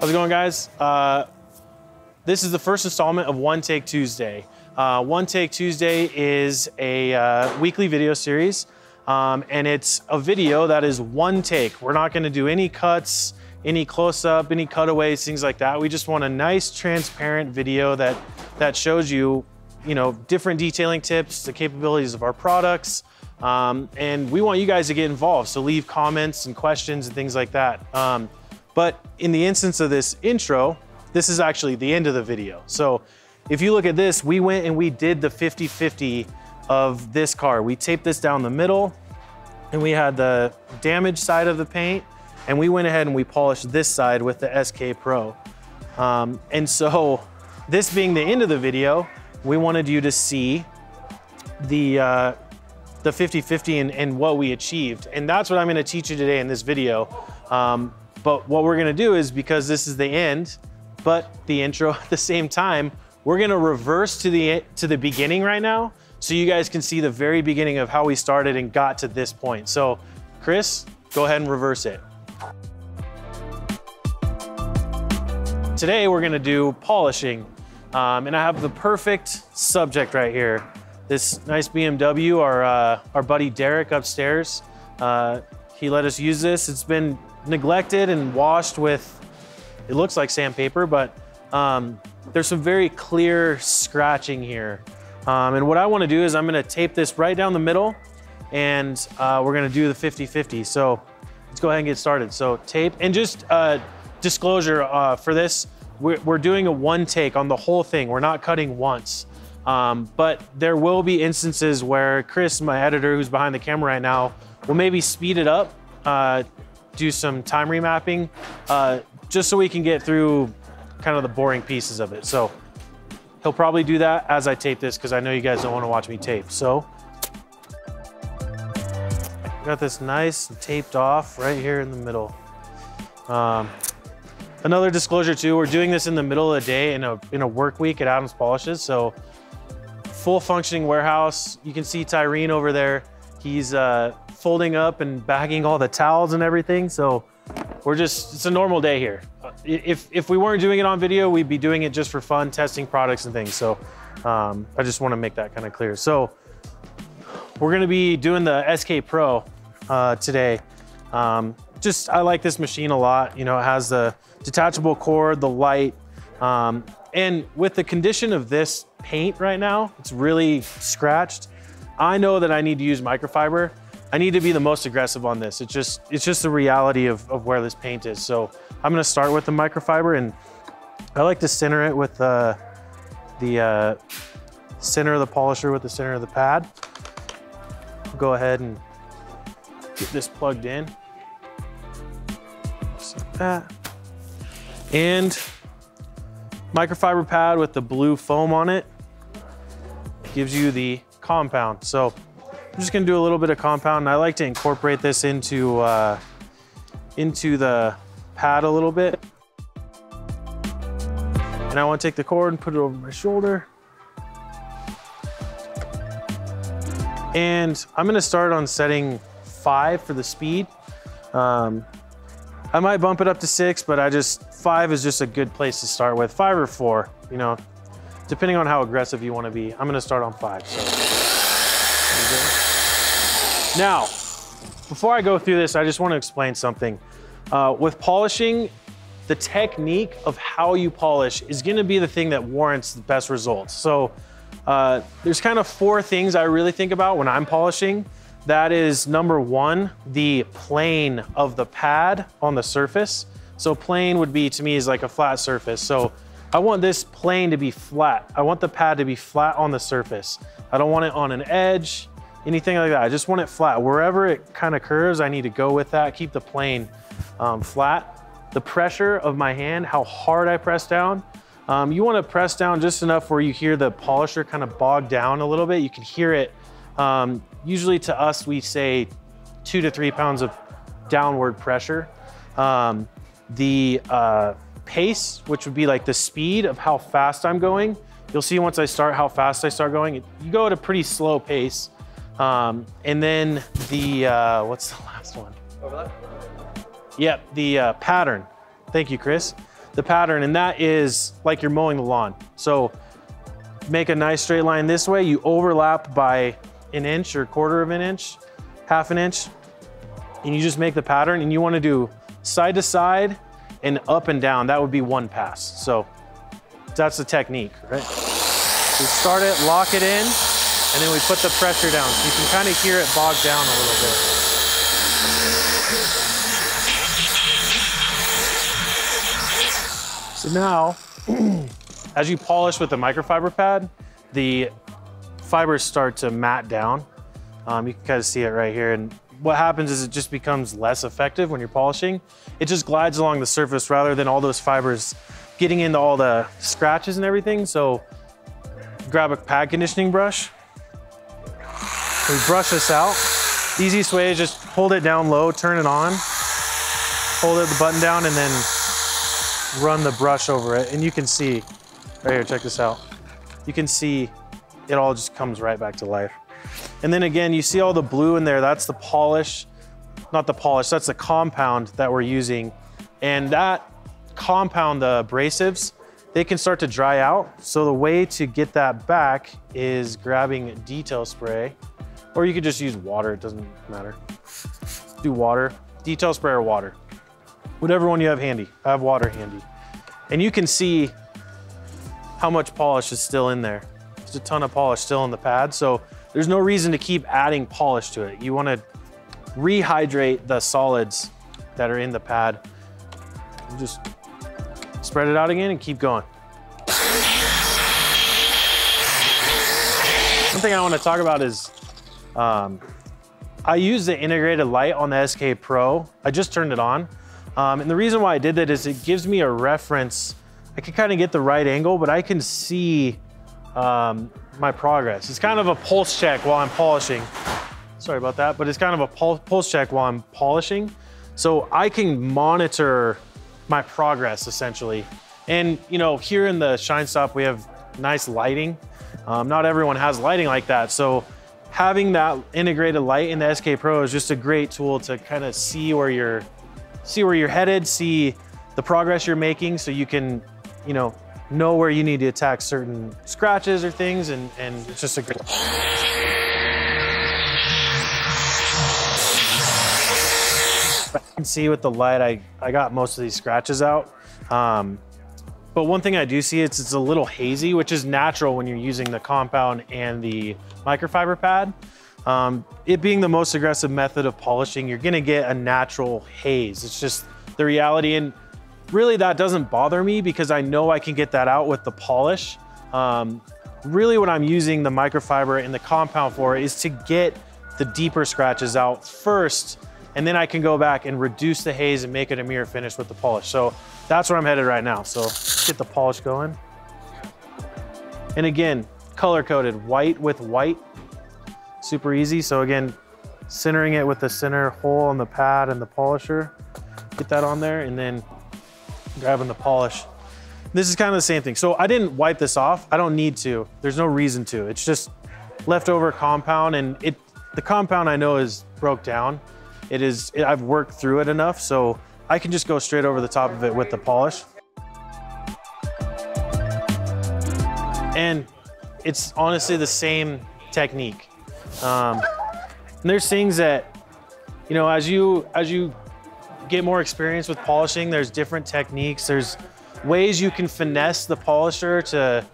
How's it going, guys? Uh, this is the first installment of One Take Tuesday. Uh, One Take Tuesday is a uh, weekly video series, um, and it's a video that is one take. We're not gonna do any cuts, any close-up, any cutaways, things like that. We just want a nice, transparent video that, that shows you, you know, different detailing tips, the capabilities of our products, um, and we want you guys to get involved. So leave comments and questions and things like that. Um, but in the instance of this intro, this is actually the end of the video. So if you look at this, we went and we did the 50-50 of this car. We taped this down the middle and we had the damaged side of the paint and we went ahead and we polished this side with the SK Pro. Um, and so this being the end of the video, we wanted you to see the uh, the 50-50 and, and, what we achieved. And that's what I'm gonna teach you today in this video. Um, but what we're gonna do is because this is the end, but the intro at the same time, we're gonna reverse to the, to the beginning right now so you guys can see the very beginning of how we started and got to this point. So Chris, go ahead and reverse it. Today we're gonna do polishing um, and I have the perfect subject right here. This nice BMW, our, uh, our buddy Derek upstairs, uh, he let us use this. It's been neglected and washed with, it looks like sandpaper, but um, there's some very clear scratching here. Um, and what I wanna do is I'm gonna tape this right down the middle and uh, we're gonna do the 50-50. So let's go ahead and get started. So tape, and just uh, disclosure uh, for this, we're, we're doing a one take on the whole thing. We're not cutting once. Um, but there will be instances where Chris, my editor who's behind the camera right now, will maybe speed it up, uh, do some time remapping, uh, just so we can get through kind of the boring pieces of it. So he'll probably do that as I tape this because I know you guys don't want to watch me tape. So got this nice taped off right here in the middle. Um, another disclosure too, we're doing this in the middle of the day in a, in a work week at Adams Polishes. So full functioning warehouse. You can see Tyreen over there. He's uh, folding up and bagging all the towels and everything. So we're just, it's a normal day here. If, if we weren't doing it on video, we'd be doing it just for fun, testing products and things. So um, I just wanna make that kind of clear. So we're gonna be doing the SK Pro uh, today. Um, just, I like this machine a lot. You know, it has the detachable cord, the light, um, and with the condition of this paint right now, it's really scratched. I know that I need to use microfiber. I need to be the most aggressive on this. It's just, it's just the reality of, of where this paint is. So I'm gonna start with the microfiber and I like to center it with uh, the uh, center of the polisher with the center of the pad. Go ahead and get this plugged in. Just like that. And microfiber pad with the blue foam on it gives you the compound. So I'm just gonna do a little bit of compound I like to incorporate this into, uh, into the pad a little bit. And I wanna take the cord and put it over my shoulder. And I'm gonna start on setting five for the speed. Um, I might bump it up to six, but I just, five is just a good place to start with. Five or four, you know, depending on how aggressive you want to be. I'm to start on five. So. Now, before I go through this, I just want to explain something. Uh, with polishing, the technique of how you polish is going to be the thing that warrants the best results. So uh, there's kind of four things I really think about when I'm polishing. That is number one, the plane of the pad on the surface. So plane would be, to me, is like a flat surface. So I want this plane to be flat. I want the pad to be flat on the surface. I don't want it on an edge, anything like that. I just want it flat. Wherever it kind of curves, I need to go with that, keep the plane um, flat. The pressure of my hand, how hard I press down. Um, you want to press down just enough where you hear the polisher kind of bog down a little bit. You can hear it um, usually to us, we say two to three pounds of downward pressure. Um, the uh, pace, which would be like the speed of how fast I'm going, you'll see once I start how fast I start going, you go at a pretty slow pace. Um, and then the, uh, what's the last one? Overlap? Yep, the uh, pattern. Thank you, Chris. the pattern, and that is like you're mowing the lawn. So make a nice straight line this way. You overlap by an inch or quarter of an inch, half an inch, and you just make the pattern and you wanna do side to side and up and down. That would be one pass. So that's the technique, right? We start it, lock it in, and then we put the pressure down. So you can kind of hear it bog down a little bit. So now, as you polish with the microfiber pad, the fibers start to mat down. Um, you can kind of see it right here. And what happens is it just becomes less effective when you're polishing. It just glides along the surface rather than all those fibers getting into all the scratches and everything. So grab a pad conditioning brush. We brush this out. easiest way is just hold it down low, turn it on, hold it the button down, and then run the brush over it and you can see, right here, check this out. You can see it all just comes right back to life. And then again, you see all the blue in there, that's the polish, not the polish, that's the compound that we're using. And that compound, the abrasives, they can start to dry out. So the way to get that back is grabbing detail spray, or you could just use water, it doesn't matter. Do water, detail spray or water whatever one you have handy. I have water handy. And you can see how much polish is still in there. There's a ton of polish still in the pad, so there's no reason to keep adding polish to it. You wanna rehydrate the solids that are in the pad. Just spread it out again and keep going. One thing I wanna talk about is um, I use the integrated light on the SK Pro. I just turned it on. Um, and the reason why I did that is it gives me a reference. I can kind of get the right angle, but I can see um, my progress. It's kind of a pulse check while I'm polishing. Sorry about that, but it's kind of a pulse check while I'm polishing. So I can monitor my progress essentially. And you know, here in the Shine Stop, we have nice lighting. Um, not everyone has lighting like that. So having that integrated light in the SK Pro is just a great tool to kind of see where you're see where you're headed, see the progress you're making so you can, you know, know where you need to attack certain scratches or things and, and it's just a great. I can see with the light, I, I got most of these scratches out. Um, but one thing I do see, it's, it's a little hazy, which is natural when you're using the compound and the microfiber pad. Um, it being the most aggressive method of polishing, you're gonna get a natural haze. It's just the reality. And really that doesn't bother me because I know I can get that out with the polish. Um, really what I'm using the microfiber and the compound for is to get the deeper scratches out first, and then I can go back and reduce the haze and make it a mirror finish with the polish. So that's where I'm headed right now. So get the polish going. And again, color coded, white with white super easy. So again, centering it with the center hole on the pad and the polisher, get that on there and then grabbing the polish. This is kind of the same thing. So I didn't wipe this off. I don't need to. There's no reason to. It's just leftover compound and it the compound I know is broke down. It is, it, I've worked through it enough, so I can just go straight over the top of it with the polish. And it's honestly the same technique. Um, and there's things that, you know, as you as you get more experience with polishing, there's different techniques. There's ways you can finesse the polisher to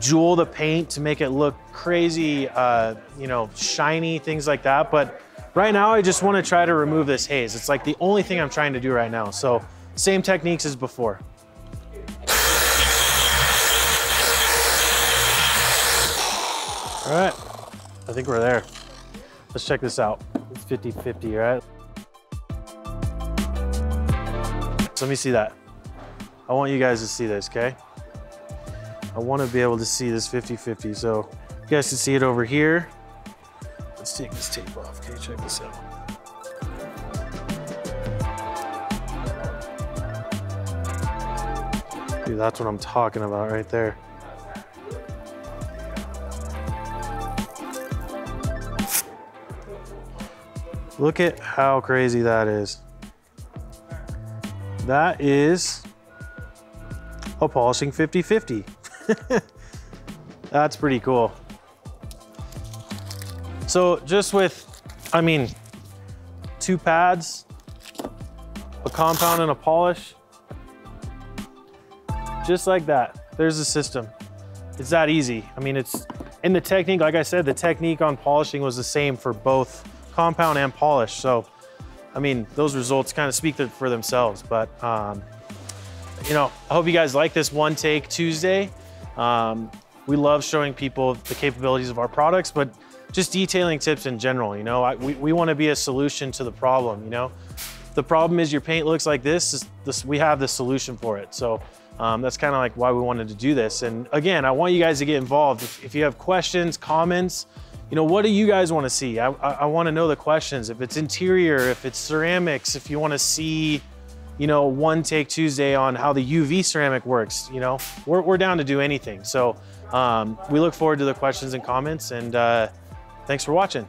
jewel the paint to make it look crazy, uh, you know, shiny, things like that. But right now, I just want to try to remove this haze. It's like the only thing I'm trying to do right now. So same techniques as before. All right. I think we're there. Let's check this out. It's 50-50, right? Let me see that. I want you guys to see this, okay? I want to be able to see this 50-50. So you guys can see it over here. Let's take this tape off. Okay, check this out. Dude, that's what I'm talking about right there. Look at how crazy that is. That is a polishing 50-50. That's pretty cool. So just with, I mean, two pads, a compound and a polish, just like that. There's the system. It's that easy. I mean, it's in the technique, like I said, the technique on polishing was the same for both compound and polish. So, I mean, those results kind of speak for themselves, but um, you know, I hope you guys like this one take Tuesday. Um, we love showing people the capabilities of our products, but just detailing tips in general, you know, I, we, we want to be a solution to the problem, you know. The problem is your paint looks like this, this we have the solution for it. So um, that's kind of like why we wanted to do this. And again, I want you guys to get involved. If, if you have questions, comments, you know, what do you guys want to see? I, I, I want to know the questions. If it's interior, if it's ceramics, if you want to see, you know, one take Tuesday on how the UV ceramic works, you know, we're, we're down to do anything. So um, we look forward to the questions and comments and uh, thanks for watching.